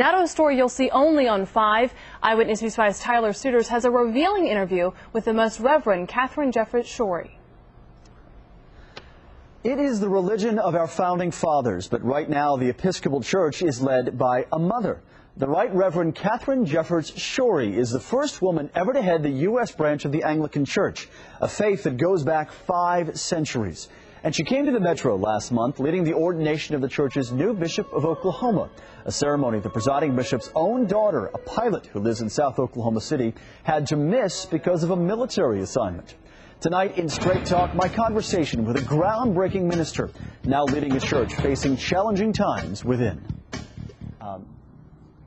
Now to a story you'll see only on 5. Eyewitness News 5's Tyler Suiters has a revealing interview with the Most Reverend Katharine Jefferts Schori. It is the religion of our founding fathers, but right now the Episcopal Church is led by a mother. The Right Reverend Katharine Jefferts Schori is the first woman ever to head the U.S. branch of the Anglican Church, a faith that goes back five centuries. And she came to the Metro last month leading the ordination of the church's new Bishop of Oklahoma, a ceremony the presiding bishop's own daughter, a pilot who lives in South Oklahoma City, had to miss because of a military assignment. Tonight in Straight Talk, my conversation with a groundbreaking minister now leading a church facing challenging times within. Um,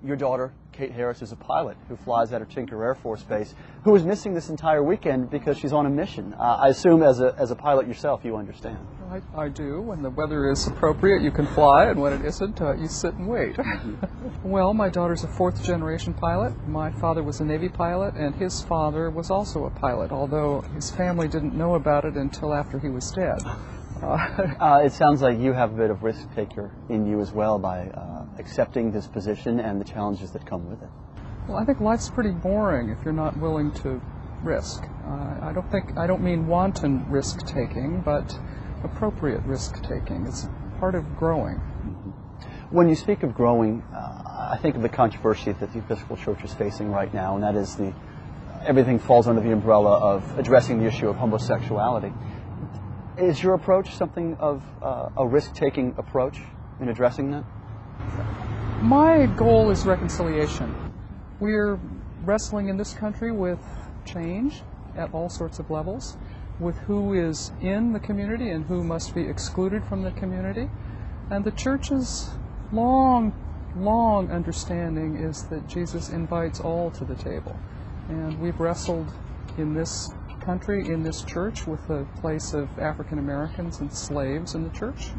your daughter, Kate Harris, is a pilot who flies out of Tinker Air Force Base, who is missing this entire weekend because she's on a mission. Uh, I assume as a, as a pilot yourself, you understand. I, I do. When the weather is appropriate, you can fly, and when it isn't, uh, you sit and wait. well, my daughter's a fourth generation pilot. My father was a Navy pilot, and his father was also a pilot, although his family didn't know about it until after he was dead. Uh, it sounds like you have a bit of risk taker in you as well by uh, accepting this position and the challenges that come with it. Well, I think life's pretty boring if you're not willing to risk. Uh, I don't think I don't mean wanton risk taking, but appropriate risk taking. It's part of growing. Mm-hmm. When you speak of growing, uh, I think of the controversy that the Episcopal Church is facing right now, and that is the everything falls under the umbrella of addressing the issue of homosexuality. Is your approach something of uh, a risk-taking approach in addressing that? My goal is reconciliation. We're wrestling in this country with change at all sorts of levels, with who is in the community and who must be excluded from the community. And the church's long, long understanding is that Jesus invites all to the table. And we've wrestled in this country in this church with the place of African Americans and slaves in the church.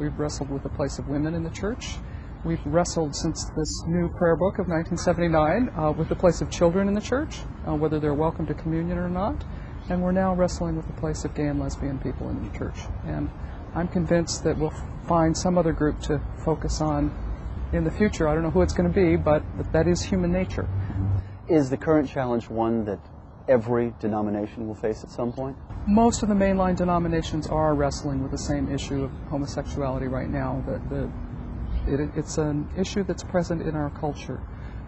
We've wrestled with the place of women in the church. We've wrestled since this new prayer book of 1979 uh, with the place of children in the church, uh, whether they're welcome to communion or not. And we're now wrestling with the place of gay and lesbian people in the church. And I'm convinced that we'll find some other group to focus on in the future. I don't know who it's going to be, but that is human nature. Is the current challenge one that every denomination will face at some point? Most of the mainline denominations are wrestling with the same issue of homosexuality right now. The, the, it, it's an issue that's present in our culture.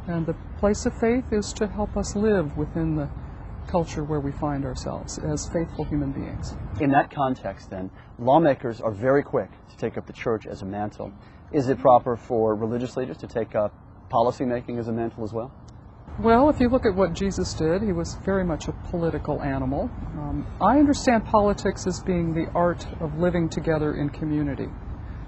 And the place of faith is to help us live within the culture where we find ourselves as faithful human beings. In that context, then, lawmakers are very quick to take up the church as a mantle. Is it proper for religious leaders to take up policymaking as a mantle as well? Well, if you look at what Jesus did, he was very much a political animal. Um, I understand politics as being the art of living together in community.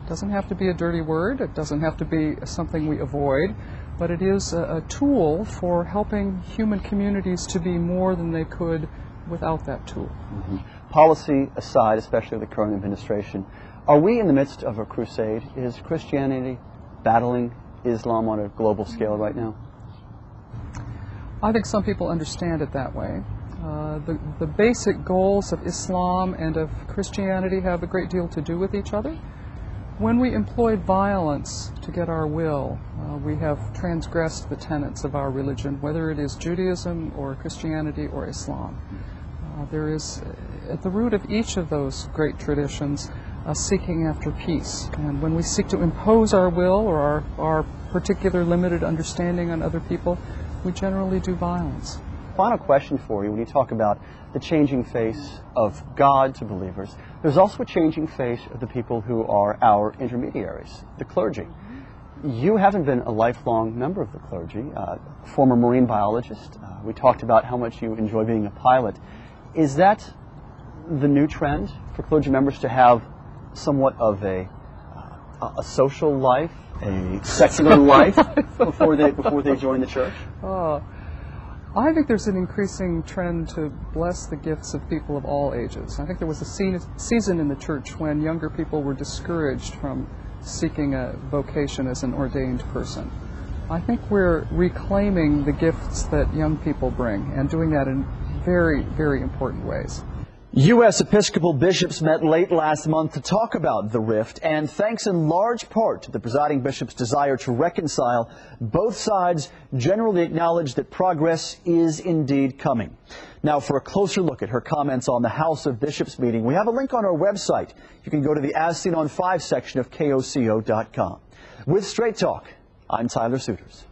It doesn't have to be a dirty word, it doesn't have to be something we avoid, but it is a, a tool for helping human communities to be more than they could without that tool. Mm-hmm. Policy aside, especially the current administration, are we in the midst of a crusade? Is Christianity battling Islam on a global scale right now? I think some people understand it that way. Uh, the, the basic goals of Islam and of Christianity have a great deal to do with each other. When we employ violence to get our will, uh, we have transgressed the tenets of our religion, whether it is Judaism or Christianity or Islam. Uh, there is, uh, at the root of each of those great traditions, a seeking after peace. And when we seek to impose our will or our, our particular limited understanding on other people, we generally do violence. Final question for you when you talk about the changing face of God to believers, there's also a changing face of the people who are our intermediaries, the clergy. You haven't been a lifelong member of the clergy, uh, former marine biologist. Uh, we talked about how much you enjoy being a pilot. Is that the new trend for clergy members to have somewhat of a, uh, a social life, a secular life before they before they join the church? Uh, I think there's an increasing trend to bless the gifts of people of all ages. I think there was a season in the church when younger people were discouraged from seeking a vocation as an ordained person. I think we're reclaiming the gifts that young people bring and doing that in very, very important ways. U.S. Episcopal bishops met late last month to talk about the rift, and thanks in large part to the presiding bishop's desire to reconcile, both sides generally acknowledge that progress is indeed coming. Now, for a closer look at her comments on the House of Bishops meeting, we have a link on our website. You can go to the As Seen on 5 section of KOCO.com. With Straight Talk, I'm Tyler Suiters.